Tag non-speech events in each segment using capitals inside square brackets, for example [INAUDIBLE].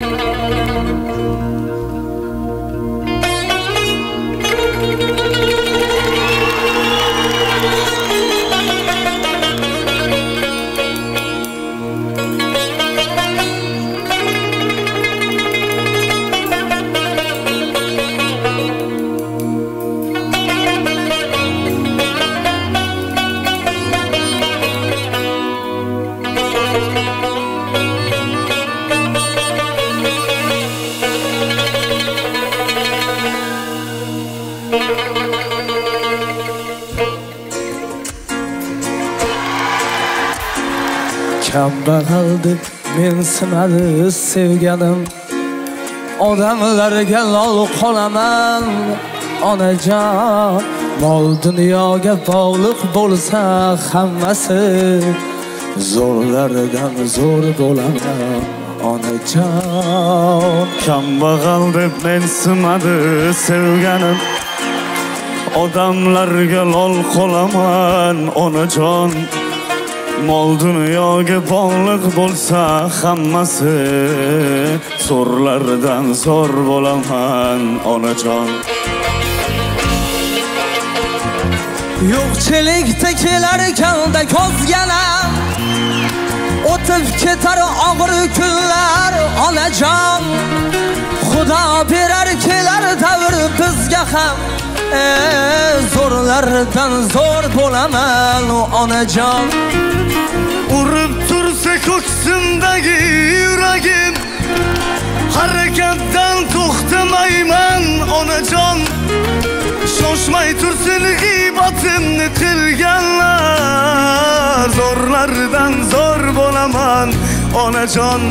Hello. [LAUGHS] kambag'al deb men sinadi sevganim. Odamlarga lol qolaman onajon mol dunyoga bog'liq bo'lsa hammasi. Zo'rlardan zo'r bo'laman onajon. Kambag'al deb men sinadi sevganim. Odamlarga lol qolaman onajon. Mol dunyoga bog'liq bo'lsa hammasi. Zo'rlardan zo'r bo'laman onajon. Yo'qchilikda kelar ekanda ko'zgana o'tib ketar og'ir kunlar onajon. Xudo berar kelar davr bizga ham. E, zo'rlardan zo'r bo'laman onajon urib tursa ko'ksimdagi yuragim harakatdan to'xtamayman onajon shoshmay tursin g'iybatimni qilganlar zo'rlardan zo'r bo'laman onajon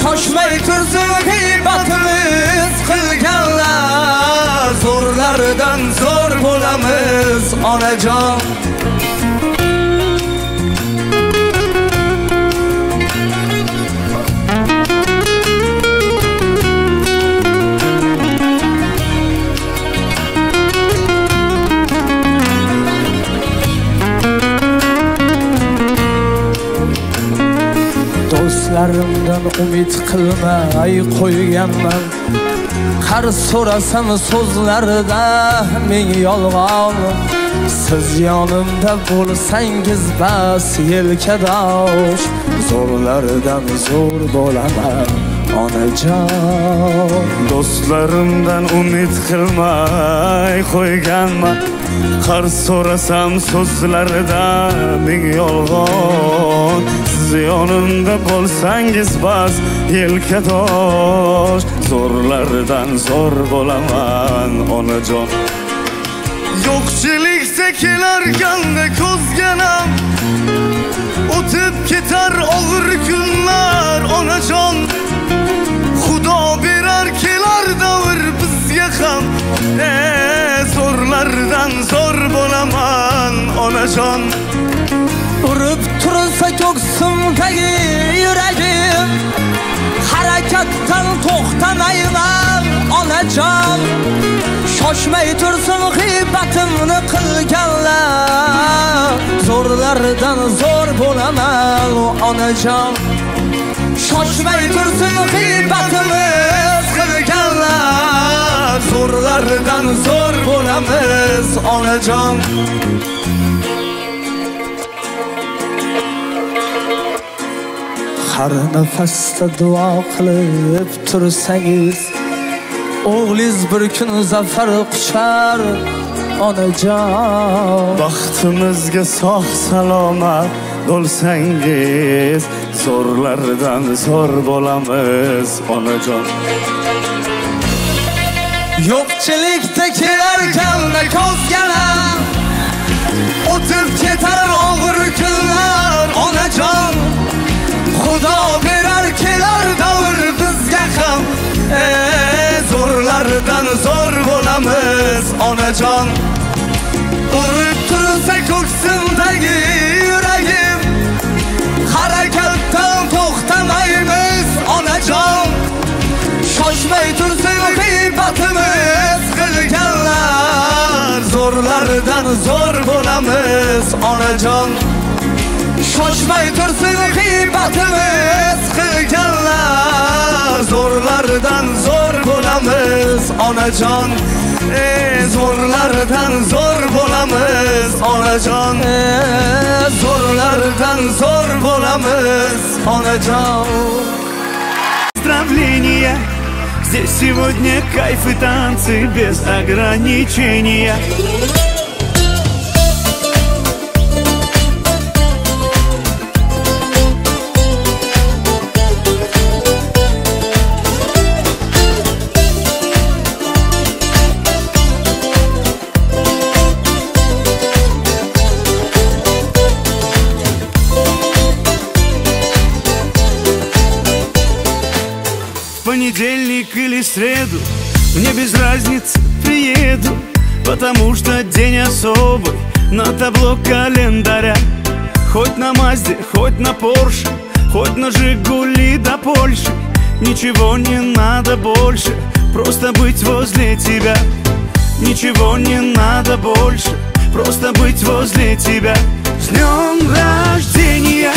shoshmay tursin g'iybatimiz qilganlar zo'rlardan zo'r bo'lamiz onajon. Do'stlarimdan umid ay qo'yganman. Qarz so'rasam so'zlarida ming yolg'on. Siz yonimda bo'lsangiz bas yelkadosh zo'rlardan zo'r bo'laman onajon. Do'stlarimdan umid qilmay qo'yganman. Qarz so'rasam so'zlarida ming yolg'on. Siz yonimda bo'lsangiz bas yelkadosh zo'rlardan zo'r bo'laman onajon yo'qchilikda kelarganda ko'zganam o'tib ketar og'ir kunlar onajon xudo berar kelar davr bizga ham e, zo'rlardan zo'r bo'laman onajon urib tursa ko'ksimdagi yuragim. Harakatdan to'xtamayman onajon. Shoshmay tursin g'iybatimni qilganlar. Zo'rlardan zo'r bo'laman onajon. Shoshmay tursin g'iybatimiz qilganlar. Zo'rlardan zo'r bo'lamiz onajon. Har nafasda duo qilib tursangiz o'g'lingiz bir kun zafar quchar onajon. Baxtimizga sog' salomat bo'lsangiz zo'rlardan zo'r bo'lamiz onajon. Yo'qchilikda kelar kalla ko'zgana o'tib ketar og'ir kunlar onajon xudo berar kelar davr bizga ham e, zo'rlardan zo'r bo'lamiz onajon urib tursa ko'ksimdagi yuragim harakatdan to'xtamaymiz onajon shoshmay tursin g'iybatimiz qilganlar zo'rlardan zo'r bo'lamiz onajon shoshmay tursin g'iybatimiz qilganlar zo'rlardan zo'r bo'lamiz onajon ey zo'rlardan zo'r bo'lamiz onajon zo'rlardan zo'r bo'lamiz onajon Поздравления Здесь сегодня кайф и танцы без ограничения Мне без разницы приеду Потому что день особый На табло календаря. Хоть на Мазде, хоть на Порше Хоть на Жигули до Польши. Ничего не надо больше Просто быть возле тебя. Ничего не надо больше Просто быть возле тебя. С днем рождения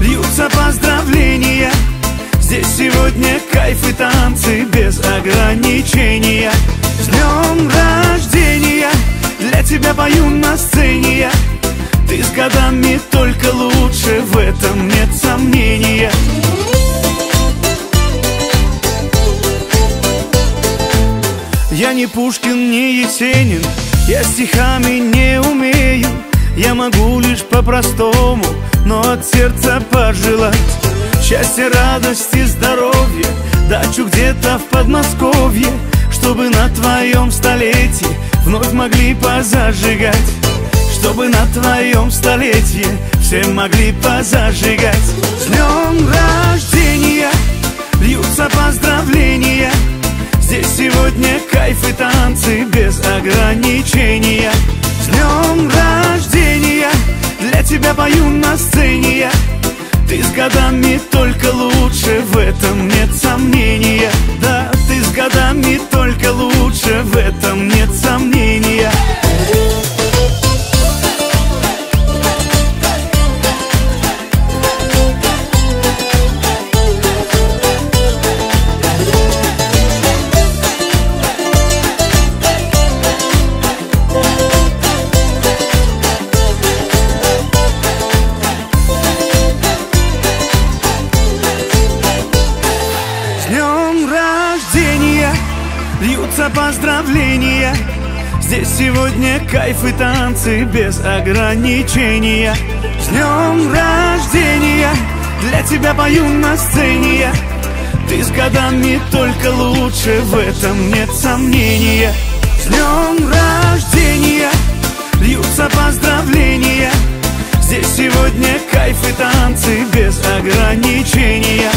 Льются поздравления сегодня кайф и танцы без ограничения. С днем рождения Для тебя пою на сцене. Я Ты с годами только лучше В этом нет сомнения. Я не Пушкин, не Есенин Я стихами не умею. Я могу лишь по-простому Но от сердца пожелать Счастья, радости, здоровья. Дачу где-то в Подмосковье Чтобы на твоем столетии Вновь могли позажигать. Чтобы на твоем столетии Все могли позажигать. С днем рождения! Льются поздравления. Здесь сегодня кайф и танцы без ограничения. С днем рождения! Для тебя пою на сцене. я Ты с годами только лучше В этом нет сомнения. Да, ты с годами только лучше В этом нет сомнения и танцы без ограничения. С днем рождения Для тебя пою на сцене. Я Ты с годами только лучше В этом нет сомнения. С днем рождения Льются поздравления. Здесь сегодня кайф и танцы без ограничения.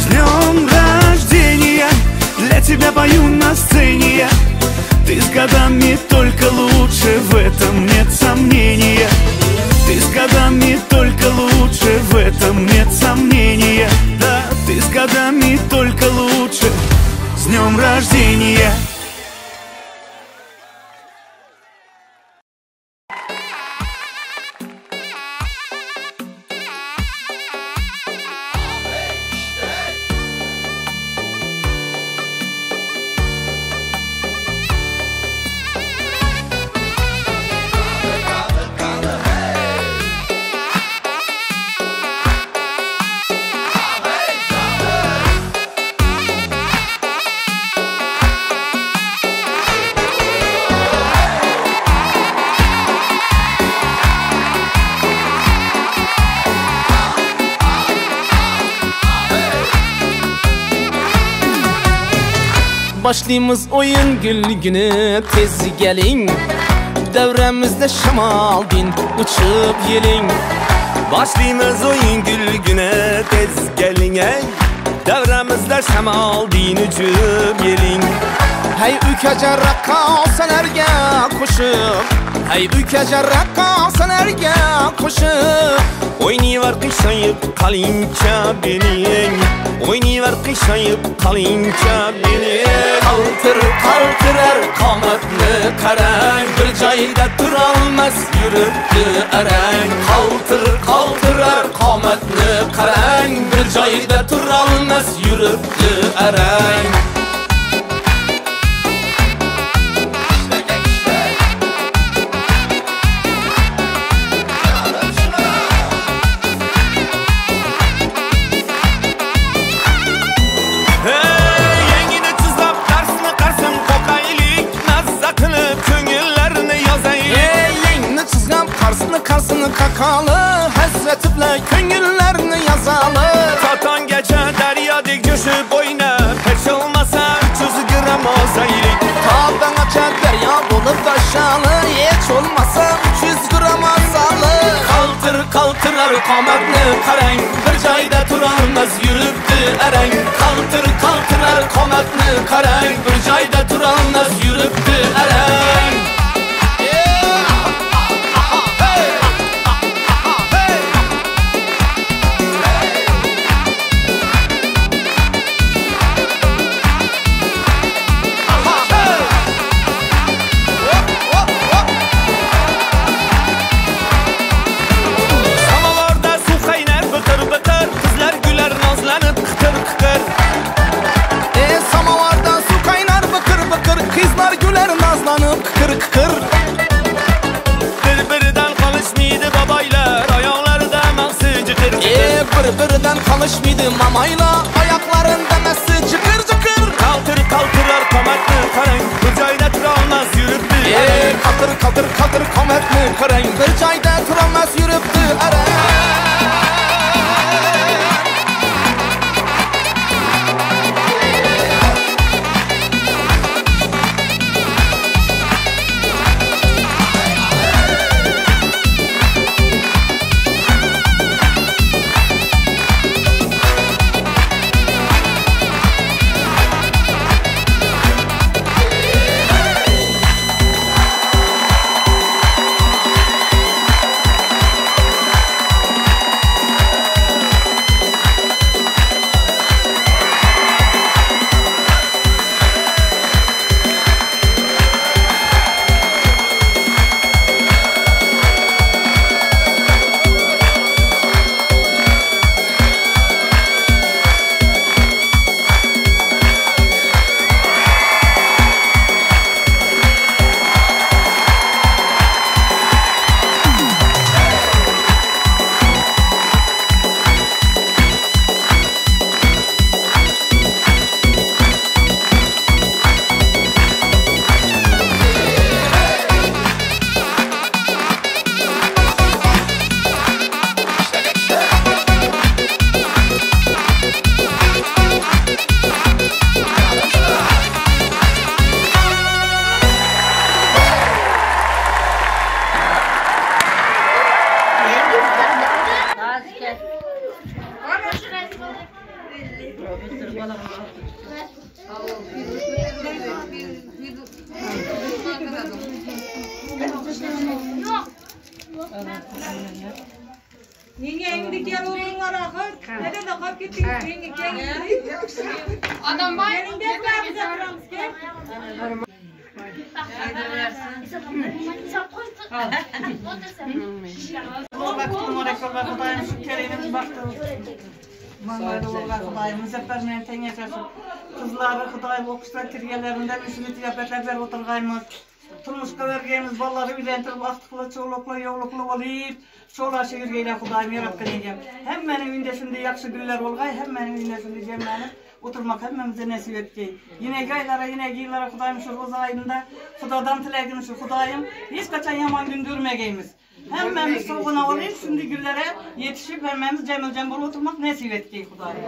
С днем рождения Для тебя пою на сцене. я Ты с годами только лучше В этом нет сомнения. Ты с годами только лучше В этом нет сомнения boshlaymiz o'yin gülgünü tez keling davramizda şamal din uçup yelin. Başlayımız oyun gülgüne tez keling ey. Davramizda şemal din uçup gelin Hey ukajon raqqosalarga qo'shib Hey ülkece rakasalarga qo'shib O'ynayver qiyshayib qalincha beling O'ynayver qiyshayib qalincha beling Qaltir qaltirar qomatni qarang Bir joyda turolmas yuribdi arang Qaltir qaltirar qomatni qarang Bir joyda turolmas yuribdi arang qaqali Hasrati bilan ko'ngillarni yazali Kotongacha daryodek jo'shib o'ynab Hech olmasa 300 gramm ozaylik Tobdangacha daryo bo'lib toshali Hech bo'lmasa 300 gramm asali Qaltir qaltirar qomatni qarang Yamayla Yenge engdik yer oturlar ahır. Neden de kalk gittin yenge yenge. Adam var. Yerin de kılavuz aramız ki. Baktım oraya kadar Allah'ın şükürlerine baktım. Mangada oğlan Xudayımın zəfərlə tən yaşasın. Qızları Xuday oxuşdan tirgələrində üşünü tiyabətəbər oturğaymız. Turmuşka vergemiz balları bilentirip aktıklı çoğuluklu yoğuluklu olup çoğula şehirgeyle Kudayım yaratkan edeceğim. Hem benim ündesinde yakşı güller olgay hem benim ündesinde cemlenip oturmak hemmemize nasip etti. Yine gaylara yine giylere Kudayım şu roza ayında Kudadan tilegim şu Kudayım hiç kaçan yaman gün görmegeyimiz. Hemmemiz soğuna olayım şimdi güllere yetişip hemmemiz cemil cembol oturmak nasip etti Kudayım.